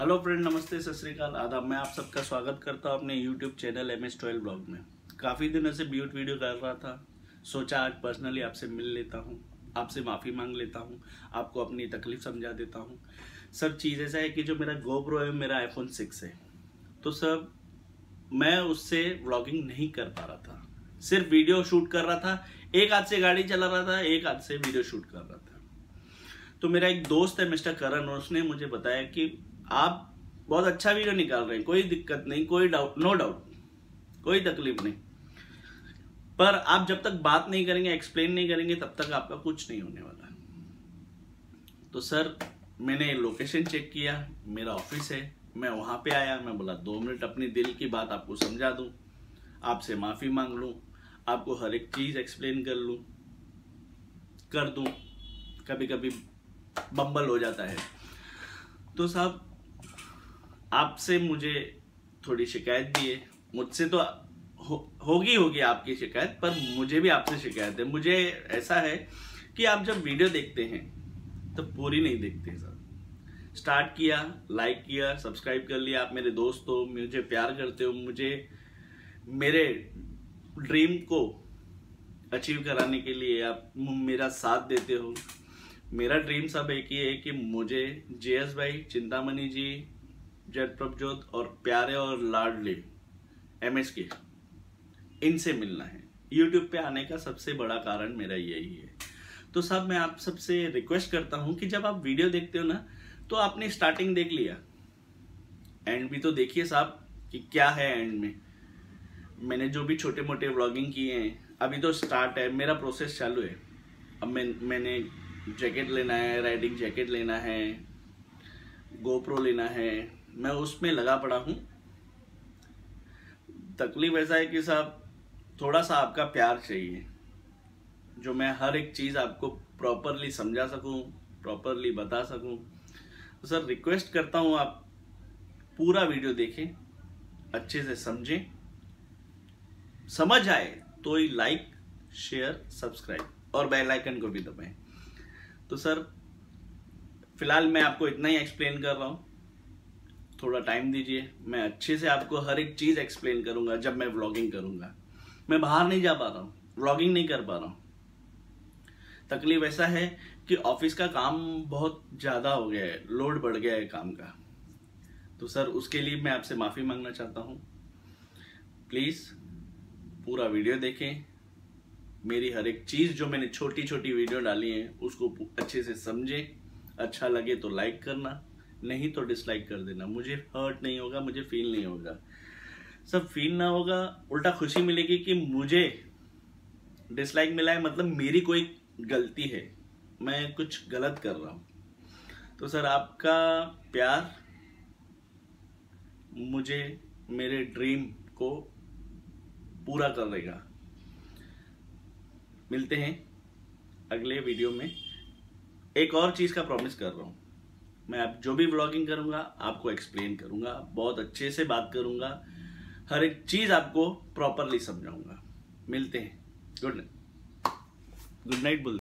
Hello friend, नमस्ते, सत श्रीकाल आदाब, मैं आप सबका स्वागत करता हूँ अपने YouTube channel M S twelve blog में। काफ़ी दिनों से ब्यूट वीडियो कर रहा था। सोचा आज पर्सनली आपसे मिल लेता हूँ, आपसे माफ़ी मांग लेता हूँ, आपको अपनी तकलीफ़ समझा देता हूँ। सब चीज़ ऐसा है कि जो मेरा गोप्रो है, मेरा आईफोन सिक्स है। तो सर, मैं उससे व्लॉगिंग नहीं कर पा रहा था। सिर्फ़ वीडियो शूट कर रहा था, एक हाथ से गाड़ी चला रहा था, एक हाथ से वीडियो शूट कर रहा था। तो मेरा एक दोस्त है, मिस्टर करण, उसने मुझे बताया कि आप बहुत अच्छा वीडियो निकाल रहे हैं, कोई दिक्कत नहीं, कोई डाउट नो डाउट कोई तकलीफ़ नहीं। पर आप जब तक बात नहीं करेंगे एक्सप्लेन नहीं करेंगे, तब तक आपका कुछ नहीं होने वाला तो सर, मैंने लोकेशन चेक किया, मेरा ऑफ़िस है, मैं वहाँ पे आया, मैं बोला, दो मिनट अपनी दिल की बात आपको समझा दूँ, आपसे माफ़ी मांग लूँ, आपको हर एक चीज़ एक्सप्लेन कर लूँ, कर दूँ। कभी कभी बम्बल हो जाता है। तो साहब आपसे मुझे थोड़ी शिकायत भी है। मुझसे तो हो, होगी होगी आपकी शिकायत पर मुझे भी आपसे शिकायत है। मुझे ऐसा है कि आप जब वीडियो देखते हैं तो पूरी नहीं देखते सर। स्टार्ट किया लाइक किया सब्सक्राइब कर लिया। आप मेरे दोस्त हो मुझे प्यार करते हो मुझे मेरे ड्रीम को अचीव कराने के लिए आप मेरा साथ देते हो। मेरा ड्रीम सब एक ही है कि मुझे जेएस भाई चिंतामणि जी जट प्रभजोत और प्यारे और लाडले एम एस के इनसे मिलना है। यूट्यूब पे आने का सबसे बड़ा कारण मेरा यही है। तो सब मैं आप सबसे रिक्वेस्ट करता हूँ कि जब आप वीडियो देखते हो ना तो आपने स्टार्टिंग देख लिया। एंड भी तो देखिए साहब कि क्या है एंड में। मैंने जो भी छोटे मोटे व्लॉगिंग किए हैं, अभी तो स्टार्ट है, मेरा प्रोसेस चालू है। अब मैं, मैंने जैकेट लेना है राइडिंग जैकेट लेना है गोप्रो लेना है मैं उसमें लगा पड़ा हूँ। तकलीफ़ ऐसा है कि साहब, थोड़ा सा आपका प्यार चाहिए, जो मैं हर एक चीज़ आपको प्रॉपरली समझा सकूँ प्रॉपरली बता सकूँ। तो सर रिक्वेस्ट करता हूँ आप पूरा वीडियो देखें, अच्छे से समझें। समझ आए तो ही लाइक शेयर सब्सक्राइब और बेल आइकन को भी दबाएँ। तो सर, फ़िलहाल मैं आपको इतना ही एक्सप्लेन कर रहा हूँ। थोड़ा टाइम दीजिए। मैं अच्छे से आपको हर एक चीज़ एक्सप्लेन करूँगा जब मैं व्लॉगिंग करूँगा। मैं बाहर नहीं जा पा रहा हूँ व्लॉगिंग नहीं कर पा रहा हूँ। तकलीफ़ ऐसा है कि ऑफ़िस का काम बहुत ज़्यादा हो गया है लोड बढ़ गया है काम का। तो सर, उसके लिए मैं आपसे माफ़ी मांगना चाहता हूँ। प्लीज़ पूरा वीडियो देखें। मेरी हर एक चीज़ जो मैंने छोटी छोटी वीडियो डाली है, उसको अच्छे से समझें। अच्छा लगे तो लाइक करना। नहीं तो डिसलाइक कर देना। मुझे हर्ट नहीं होगा, मुझे फील नहीं होगा। सब फील ना होगा, उल्टा खुशी मिलेगी कि मुझे डिसलाइक मिला है मतलब मेरी कोई गलती है। मैं कुछ गलत कर रहा हूँ। तो सर, आपका प्यार मुझे, मेरे ड्रीम को पूरा कर देगा। मिलते हैं अगले वीडियो में। एक और चीज़ का प्रॉमिस कर रहा हूँ। मैं आप जो भी ब्लॉगिंग करूँगा, आपको एक्सप्लेन करूँगा, बहुत अच्छे से बात करूँगा, हर एक चीज़ आपको प्रॉपरली समझाऊँगा। मिलते हैं। गुड नाइट गुड नाइट बोल